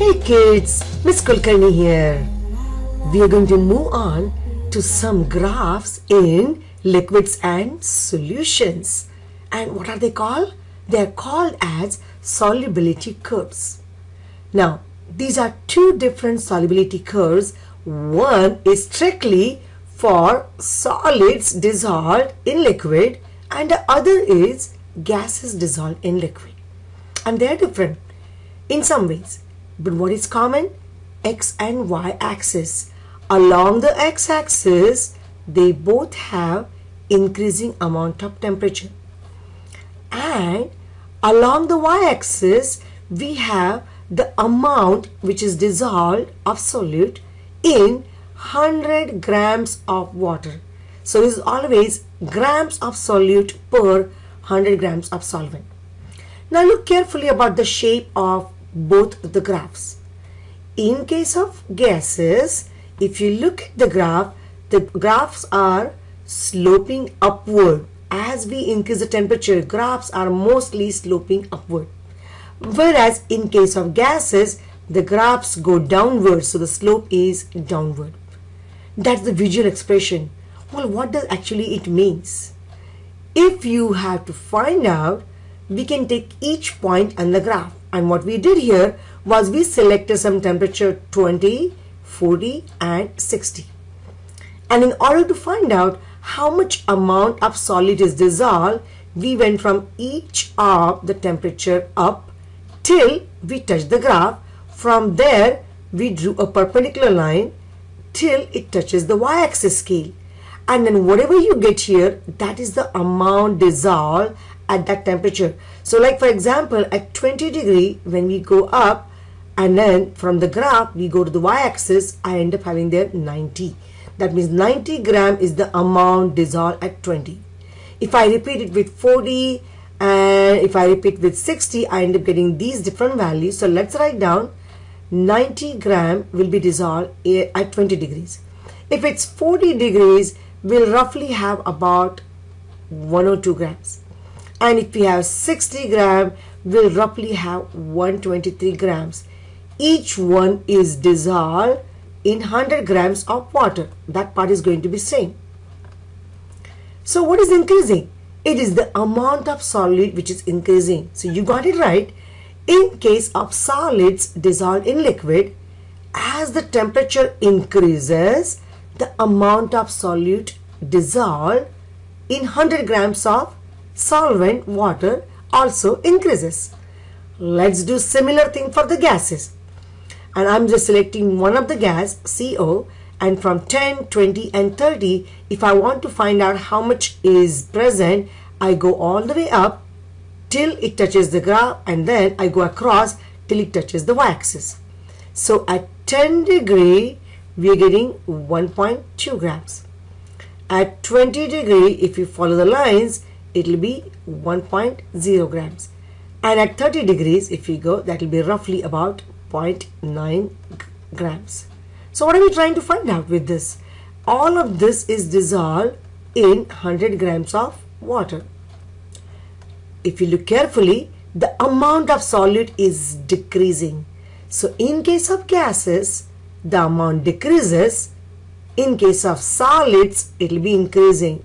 Hey kids, Miss Kulkarni here. We are going to move on to some graphs in liquids and solutions. And what are they called? They are called as solubility curves. Now, these are two different solubility curves. One is strictly for solids dissolved in liquid and the other is gases dissolved in liquid. And they are different in some ways. But what is common? X and Y axis. Along the X axis, they both have increasing amount of temperature. And along the y-axis we have the amount which is dissolved of solute in 100 grams of water. So this is always grams of solute per 100 grams of solvent. Now look carefully about the shape of both the graphs. In case of gases, if you look at the graph, the graphs are sloping upward as we increase the temperature, graphs are mostly sloping upward. Whereas in case of gases, the graphs go downward, so the slope is downward. That's the visual expression. Well, what does actually it means? If you have to find out, we can take each point on the graph. And what we did here was we selected some temperature 20, 40 and 60. And in order to find out how much amount of solid is dissolved, we went from each of the temperature up till we touched the graph. From there, we drew a perpendicular line till it touches the y-axis scale. And then whatever you get here, that is the amount dissolved at that temperature. So like for example, at 20 degree, when we go up, and then from the graph, we go to the y-axis, I end up having there 90. That means 90 gram is the amount dissolved at 20. If I repeat it with 40 and if I repeat with 60, I end up getting these different values. So let's write down 90 gram will be dissolved eh, at 20 degrees. If it's 40 degrees, we'll roughly have about 102 grams. And if we have 60 gram, we'll roughly have 123 grams. Each one is dissolved in 100 grams of water. That part is going to be same. So what is increasing? It is the amount of solid which is increasing. So you got it right. In case of solids dissolved in liquid, as the temperature increases, the amount of solute dissolved in 100 grams of solvent water also increases. Let's do similar thing for the gases and I'm just selecting one of the gas CO and from 10, 20 and 30 if I want to find out how much is present I go all the way up till it touches the graph and then I go across till it touches the y-axis. So at 10 degree we are getting 1.2 grams. At 20 degree if you follow the lines it will be 1.0 grams and at 30 degrees if we go that will be roughly about 0.9 grams. So what are we trying to find out with this? All of this is dissolved in 100 grams of water. If you look carefully, the amount of solute is decreasing. So in case of gases, the amount decreases. In case of solids, it will be increasing.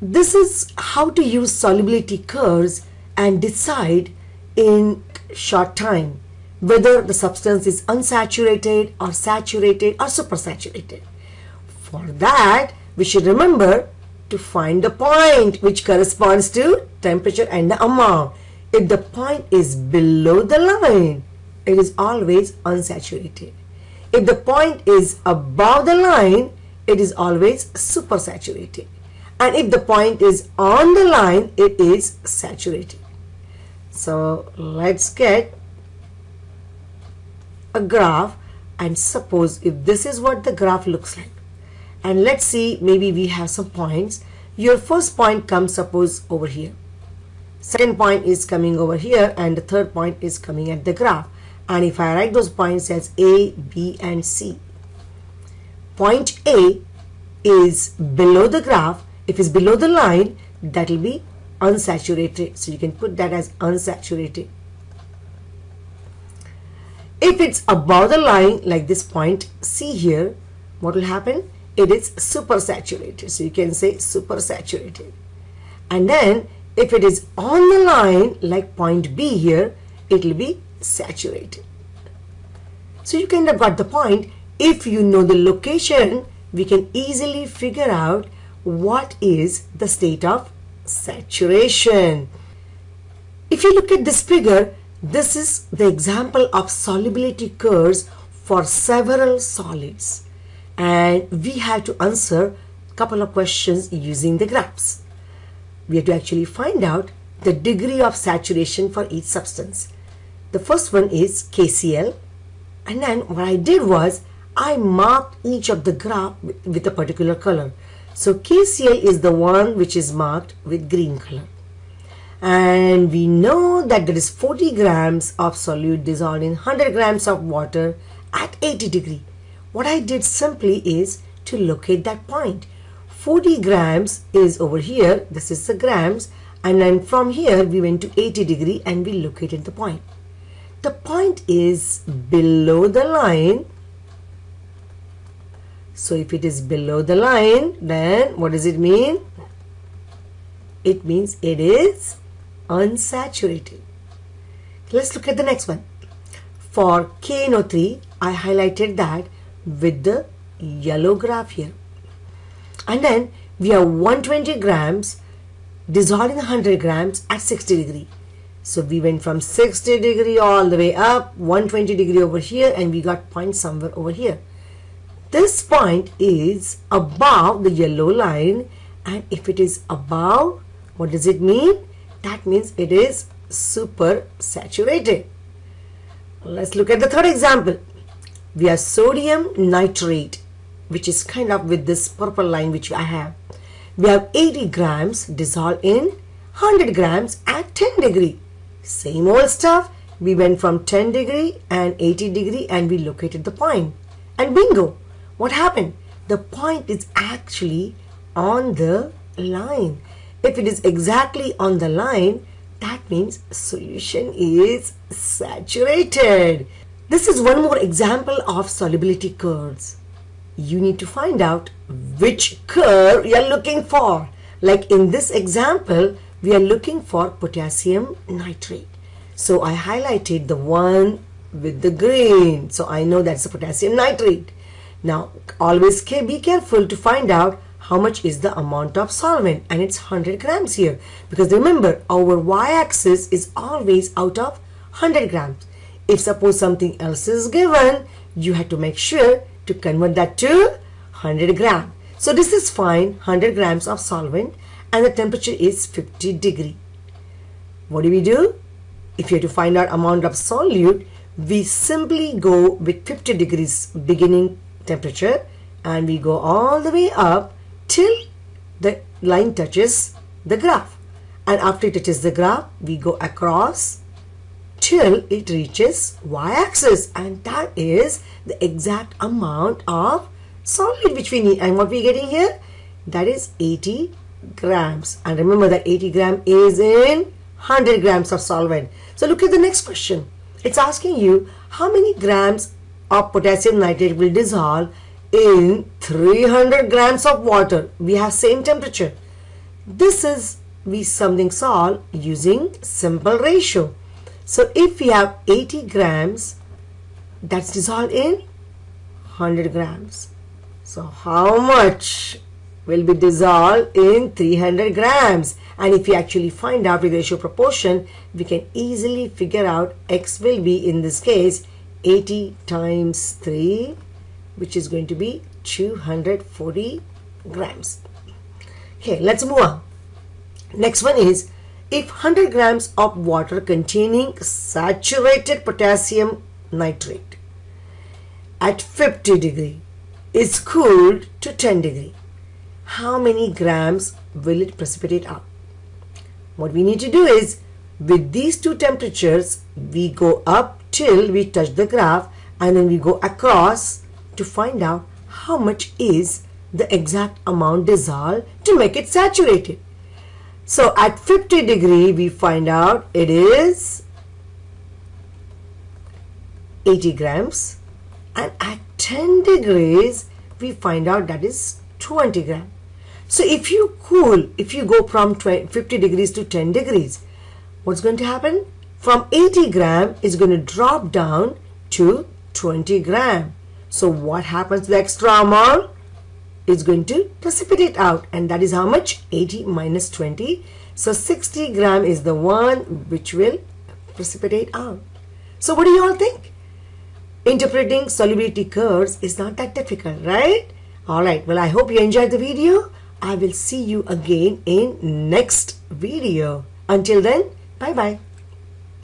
This is how to use solubility curves and decide in short time whether the substance is unsaturated or saturated or supersaturated. For that, we should remember to find the point which corresponds to temperature and the amount. If the point is below the line, it is always unsaturated. If the point is above the line, it is always supersaturated. And if the point is on the line, it is saturated. So let's get a graph and suppose if this is what the graph looks like. And let's see maybe we have some points. Your first point comes suppose over here. Second point is coming over here and the third point is coming at the graph. And if I write those points as A, B and C point A is below the graph if it's below the line that will be unsaturated. So you can put that as unsaturated. If it's above the line like this point C here what will happen? It is supersaturated. So you can say supersaturated. And then if it is on the line like point B here it will be saturated. So you kind of got the point. If you know the location we can easily figure out what is the state of saturation if you look at this figure this is the example of solubility curves for several solids and we have to answer a couple of questions using the graphs. We have to actually find out the degree of saturation for each substance. The first one is KCl and then what I did was I marked each of the graph with a particular color. So KCl is the one which is marked with green color and we know that there is 40 grams of solute dissolved in 100 grams of water at 80 degree. What I did simply is to locate that point. 40 grams is over here, this is the grams and then from here we went to 80 degree and we located the point. The point is below the line. So if it is below the line then what does it mean? It means it is unsaturated. Let's look at the next one. For KNO3, I highlighted that with the yellow graph here. And then we have 120 grams dissolved in 100 grams at 60 degree. So we went from 60 degree all the way up, 120 degree over here and we got point somewhere over here. This point is above the yellow line and if it is above, what does it mean? that means it is super saturated. Let's look at the third example. We have sodium nitrate which is kind of with this purple line which I have. We have 80 grams dissolved in 100 grams at 10 degree. Same old stuff. We went from 10 degree and 80 degree and we located the point. And bingo! What happened? The point is actually on the line. If it is exactly on the line, that means solution is saturated. This is one more example of solubility curves. You need to find out which curve you are looking for. Like in this example, we are looking for potassium nitrate. So I highlighted the one with the green. So I know that's the potassium nitrate. Now always be careful to find out how much is the amount of solvent and it's 100 grams here. Because remember our y-axis is always out of 100 grams. If suppose something else is given you have to make sure to convert that to 100 gram. So this is fine 100 grams of solvent and the temperature is 50 degree. What do we do? If you have to find out amount of solute we simply go with 50 degrees beginning temperature and we go all the way up till the line touches the graph. And after it touches the graph we go across till it reaches y-axis. And that is the exact amount of solid which we need and what we're getting here that is 80 grams. And remember that 80 gram is in 100 grams of solvent. So look at the next question. It's asking you how many grams of potassium nitrate will dissolve in 300 grams of water. We have same temperature. This is we something solve using simple ratio. So if we have 80 grams that's dissolved in 100 grams. So how much will be dissolved in 300 grams? And if we actually find out the ratio proportion we can easily figure out x will be in this case 80 times 3 which is going to be 240 grams. Okay, let's move on. Next one is if 100 grams of water containing saturated potassium nitrate at 50 degree is cooled to 10 degree, how many grams will it precipitate up? What we need to do is with these two temperatures, we go up till we touch the graph and then we go across to find out how much is the exact amount dissolved to make it saturated. So at 50 degree we find out it is 80 grams and at 10 degrees we find out that is 20 gram. So if you cool, if you go from 50 degrees to 10 degrees, what's going to happen? From 80 gram is going to drop down to 20 gram. So what happens to the extra amount? It's going to precipitate out and that is how much? 80 minus 20. So 60 gram is the one which will precipitate out. So what do you all think? Interpreting solubility curves is not that difficult, right? Alright, well I hope you enjoyed the video. I will see you again in next video. Until then, bye bye.